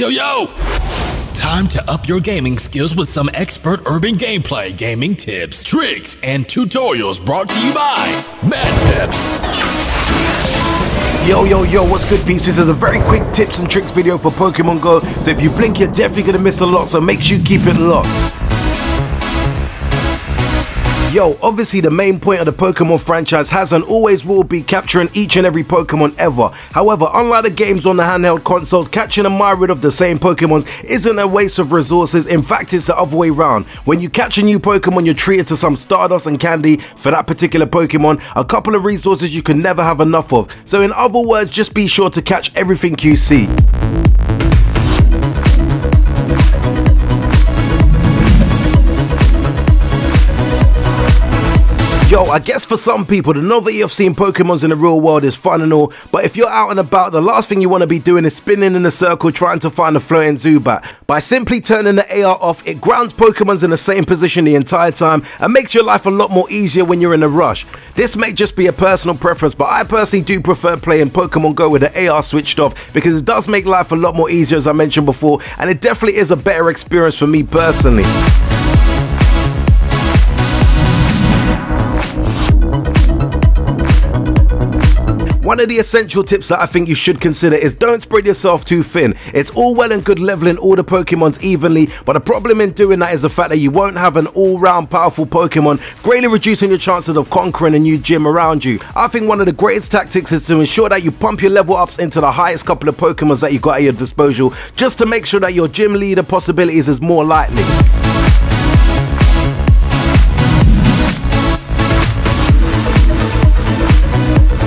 Yo, yo! Time to up your gaming skills with some expert urban gameplay gaming tips, tricks, and tutorials brought to you by Mad Pips. Yo, yo, yo, what's good, peeps? This is a very quick tips and tricks video for Pokemon Go. So if you blink, you're definitely gonna miss a lot, so make sure you keep it locked. Yo, obviously the main point of the Pokemon franchise has and always will be capturing each and every Pokemon ever. However, unlike the games on the handheld consoles, catching a myriad of the same Pokemon isn't a waste of resources, in fact it's the other way round. When you catch a new Pokemon, you're treated to some Stardust and candy for that particular Pokemon, a couple of resources you can never have enough of. So in other words, just be sure to catch everything you see. Yo, I guess for some people, the novelty of seeing Pokemons in the real world is fun and all, but if you're out and about, the last thing you want to be doing is spinning in a circle trying to find a floating Zubat. By simply turning the AR off, it grounds Pokemons in the same position the entire time and makes your life a lot more easier when you're in a rush. This may just be a personal preference, but I personally do prefer playing Pokemon Go with the AR switched off because it does make life a lot more easier as I mentioned before, and it definitely is a better experience for me personally. One of the essential tips that I think you should consider is don't spread yourself too thin. It's all well and good leveling all the Pokemons evenly, but the problem in doing that is the fact that you won't have an all-round powerful Pokemon, greatly reducing your chances of conquering a new gym around you. I think one of the greatest tactics is to ensure that you pump your level ups into the highest couple of Pokemons that you got at your disposal, just to make sure that your gym leader possibilities is more likely.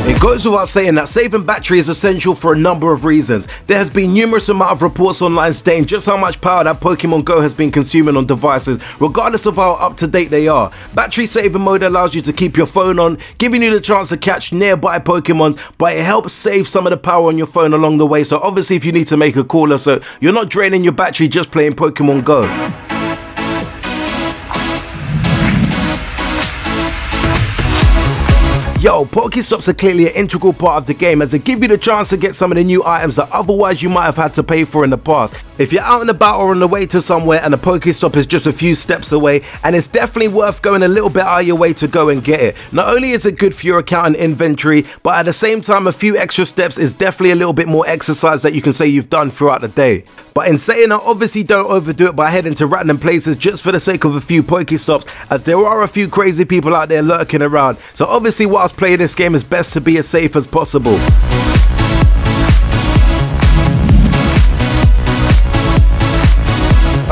It goes without saying that saving battery is essential for a number of reasons. There has been numerous amount of reports online stating just how much power that Pokemon Go has been consuming on devices, regardless of how up to date they are. Battery saving mode allows you to keep your phone on, giving you the chance to catch nearby Pokemon, but it helps save some of the power on your phone along the way. So obviously if you need to make a call or so, you're not draining your battery just playing Pokemon Go. Yo, Pokestops are clearly an integral part of the game as they give you the chance to get some of the new items that otherwise you might have had to pay for in the past. If you're out and about or on the way to somewhere and the Pokestop is just a few steps away, and it's definitely worth going a little bit out of your way to go and get it. Not only is it good for your account and inventory, but at the same time, a few extra steps is definitely a little bit more exercise that you can say you've done throughout the day. But in saying that, obviously don't overdo it by heading to random places just for the sake of a few Pokestops, as there are a few crazy people out there lurking around. So obviously whilst playing this game, it's best to be as safe as possible.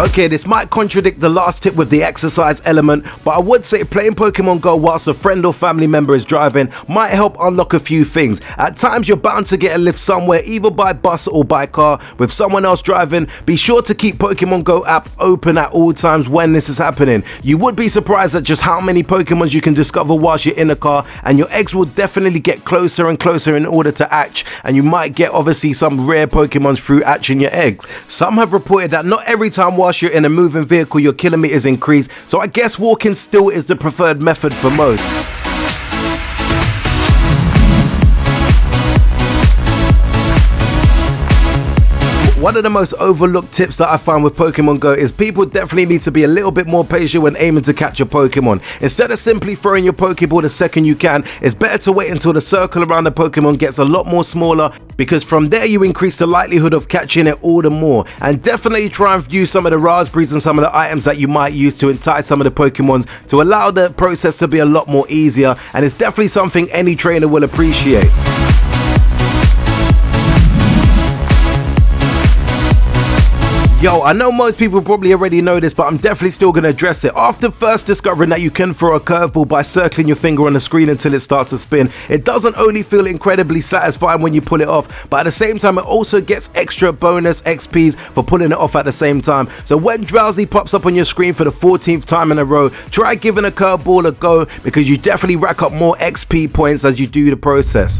Okay, this might contradict the last tip with the exercise element, but I would say playing Pokemon Go whilst a friend or family member is driving might help unlock a few things. At times, you're bound to get a lift somewhere, either by bus or by car, with someone else driving. Be sure to keep Pokemon Go app open at all times when this is happening. You would be surprised at just how many Pokemons you can discover whilst you're in a car, and your eggs will definitely get closer and closer in order to hatch, and you might get obviously some rare Pokemons through hatching your eggs. Some have reported that not every time whilst you're in a moving vehicle, your kilometers increase. So I guess walking still is the preferred method for most. One of the most overlooked tips that I find with Pokemon Go is people definitely need to be a little bit more patient when aiming to catch a Pokemon. Instead of simply throwing your Pokeball the second you can, it's better to wait until the circle around the Pokemon gets a lot more smaller because from there you increase the likelihood of catching it all the more. And definitely try and use some of the Razz Berries and some of the items that you might use to entice some of the Pokemons to allow the process to be a lot more easier and it's definitely something any trainer will appreciate. Yo, I know most people probably already know this, but I'm definitely still going to address it. After first discovering that you can throw a curveball by circling your finger on the screen until it starts to spin, it doesn't only feel incredibly satisfying when you pull it off, but at the same time, it also gets extra bonus XPs for pulling it off at the same time. So when Drowzee pops up on your screen for the 14th time in a row, try giving a curveball a go because you definitely rack up more XP points as you do the process.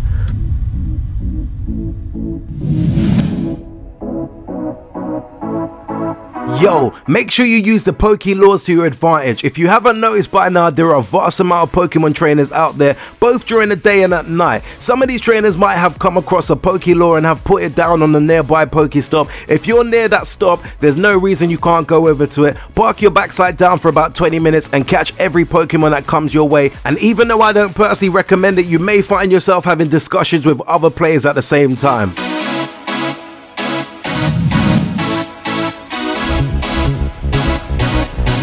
Yo, make sure you use the Poke lures to your advantage. If you haven't noticed by now, there are a vast amount of Pokemon trainers out there, both during the day and at night. Some of these trainers might have come across a Poke lure and have put it down on the nearby Pokestop. If you're near that stop, there's no reason you can't go over to it. Park your backside down for about 20 minutes and catch every Pokemon that comes your way. And even though I don't personally recommend it, you may find yourself having discussions with other players at the same time.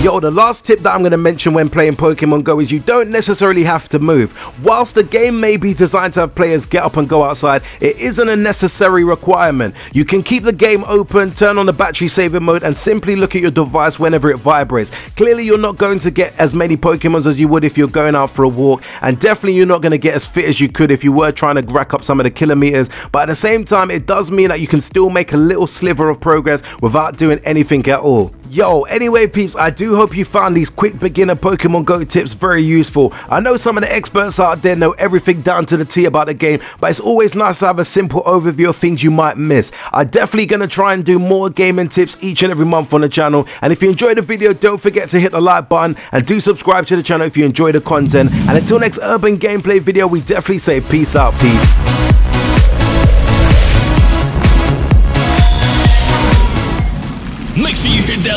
Yo, the last tip that I'm going to mention when playing Pokemon Go is you don't necessarily have to move. Whilst the game may be designed to have players get up and go outside, it isn't a necessary requirement. You can keep the game open, turn on the battery saving mode, and simply look at your device whenever it vibrates. Clearly, you're not going to get as many Pokemons as you would if you're going out for a walk, and definitely you're not going to get as fit as you could if you were trying to rack up some of the kilometers. But at the same time, it does mean that you can still make a little sliver of progress without doing anything at all. Yo, anyway, peeps, I do hope you found these quick beginner Pokemon Go tips very useful. I know some of the experts out there know everything down to the T about the game, but it's always nice to have a simple overview of things you might miss. I'm definitely going to try and do more gaming tips each and every month on the channel. And if you enjoyed the video, don't forget to hit the like button and do subscribe to the channel if you enjoy the content. And until next urban gameplay video, we definitely say peace out, peeps.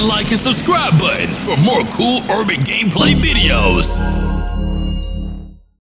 Like and subscribe button for more cool urban gameplay videos.